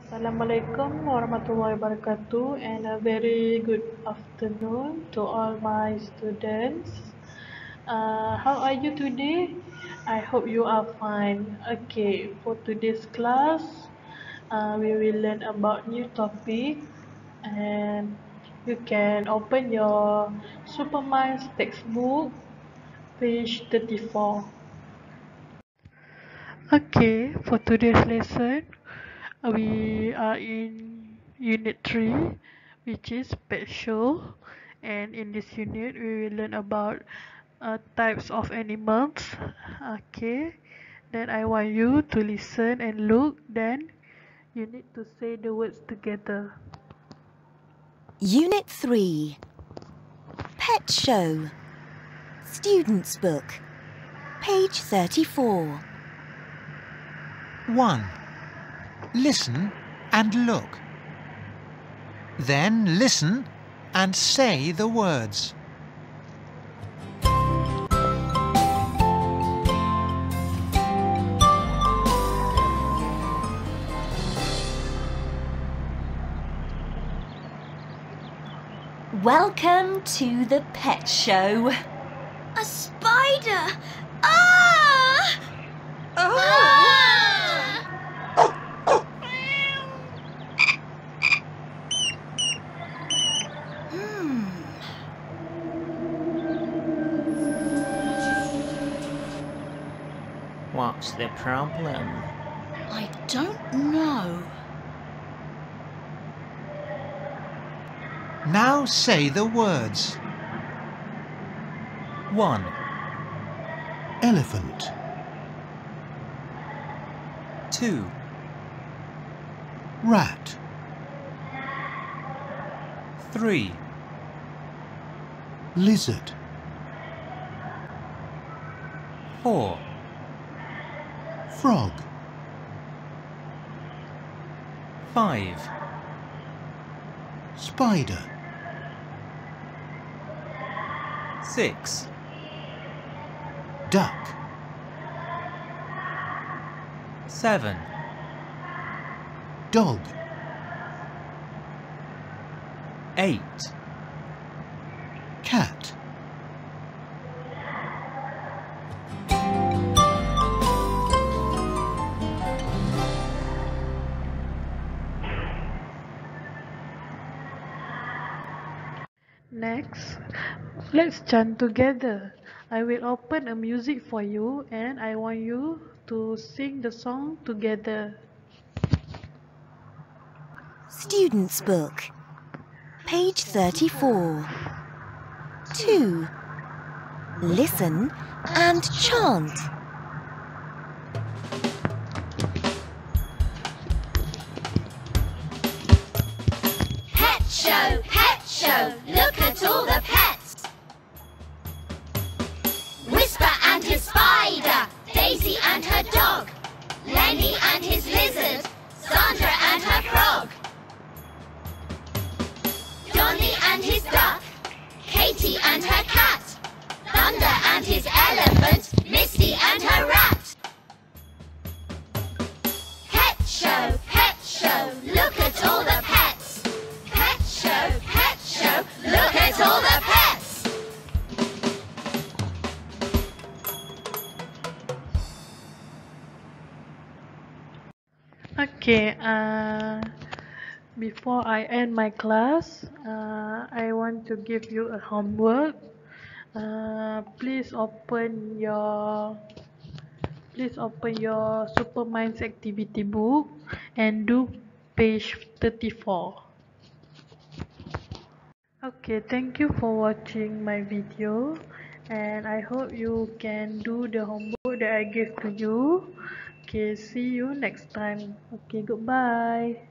Assalamualaikum warahmatullahi wabarakatuh and a very good afternoon to all my students. Uh, how are you today? I hope you are fine. Okay, for today's class, uh, we will learn about new topic and you can open your Superminds textbook, page 34. Okay, for today's lesson, we are in unit 3 which is pet show and in this unit we will learn about uh, types of animals. Okay. Then I want you to listen and look. Then you need to say the words together. Unit 3 Pet Show. Student's Book. Page 34 1. Listen and look. Then listen and say the words. Welcome to the pet show. A spider! What's the problem? I don't know. Now say the words. 1. Elephant, 2. rat, 3. lizard, 4. Frog, 5. spider, 6. duck, 7. dog, 8. cat, next let's chant together I will open a music for you and I want you to sing the song together Student's Book Page 34 2. Listen and chant. Pet show, show, look at all the pets. Whisper and his spider, Daisy and her dog, Lenny and his lizard, Sandra and her frog, Johnny and his duck, Katie and her cat, Thunder and his elephant, Okay, uh, before I end my class, uh, I want to give you a homework. Uh, please open your please open your Superminds activity book and do page 34. Okay, thank you for watching my video and I hope you can do the homework that I gave to you. Okay, see you next time. Okay, goodbye.